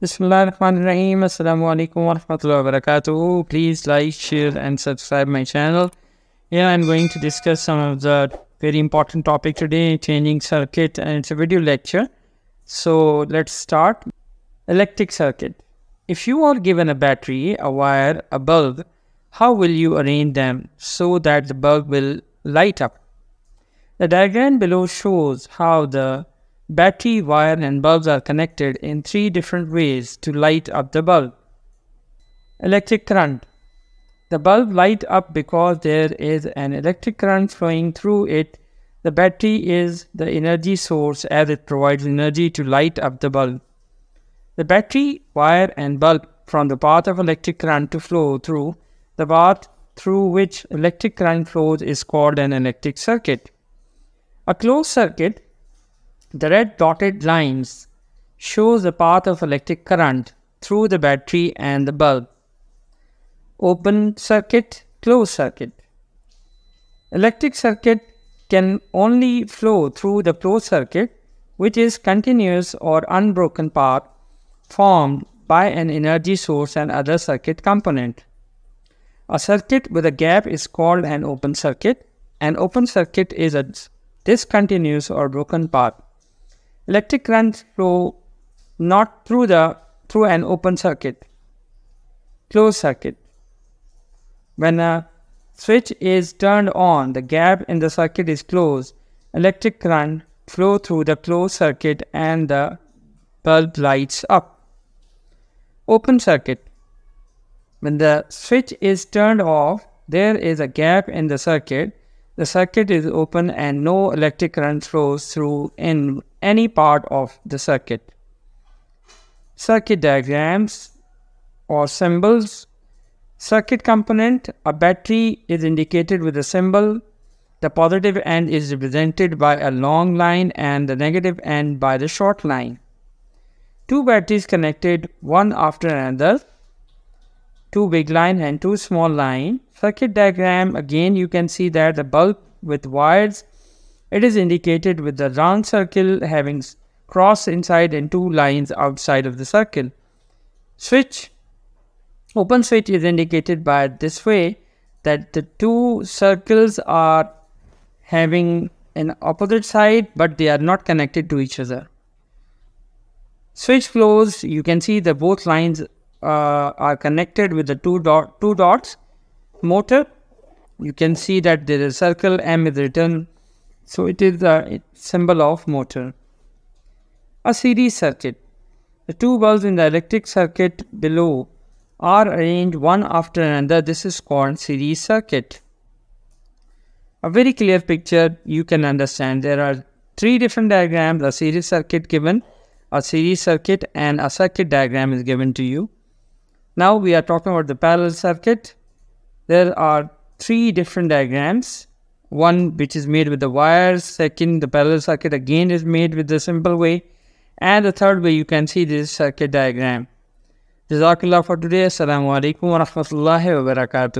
Bismillahirrahmanirrahim. Assalamu alaikum wa rahmatullahi wa barakatuh. Please like, share, and subscribe my channel. Here I'm going to discuss some of the very important topic today, changing circuit, and it's a video lecture. So let's start. Electric circuit. If you are given a battery, a wire, a bulb, how will you arrange them so that the bulb will light up? The diagram below shows how the Battery, wire and bulbs are connected in three different ways to light up the bulb. Electric current. The bulb light up because there is an electric current flowing through it. The battery is the energy source as it provides energy to light up the bulb. The battery, wire and bulb from the path of electric current to flow through. The path through which electric current flows is called an electric circuit. A closed circuit the red dotted lines shows the path of electric current through the battery and the bulb. Open circuit, closed circuit. Electric circuit can only flow through the closed circuit, which is continuous or unbroken path formed by an energy source and other circuit component. A circuit with a gap is called an open circuit. An open circuit is a discontinuous or broken path. Electric current flow not through the through an open circuit, closed circuit. When a switch is turned on, the gap in the circuit is closed. Electric current flow through the closed circuit and the bulb lights up. Open circuit. When the switch is turned off, there is a gap in the circuit the circuit is open and no electric current flows through in any part of the circuit. Circuit diagrams or symbols. Circuit component, a battery is indicated with a symbol. The positive end is represented by a long line and the negative end by the short line. Two batteries connected one after another two big line and two small line. Circuit diagram, again you can see that the bulb with wires, it is indicated with the round circle having cross inside and two lines outside of the circle. Switch, open switch is indicated by this way that the two circles are having an opposite side but they are not connected to each other. Switch flows, you can see that both lines uh, are connected with the two dot two dots motor you can see that there is a circle m is written so it is a symbol of motor. A series circuit. The two bulbs in the electric circuit below are arranged one after another. This is called series circuit. A very clear picture you can understand. There are three different diagrams. A series circuit given a series circuit and a circuit diagram is given to you. Now we are talking about the parallel circuit. There are three different diagrams. One which is made with the wires. Second, the parallel circuit again is made with the simple way. And the third way you can see this circuit diagram. Jazakallah for today. Assalamu alaikum wa rahmatullahi wa barakatuh.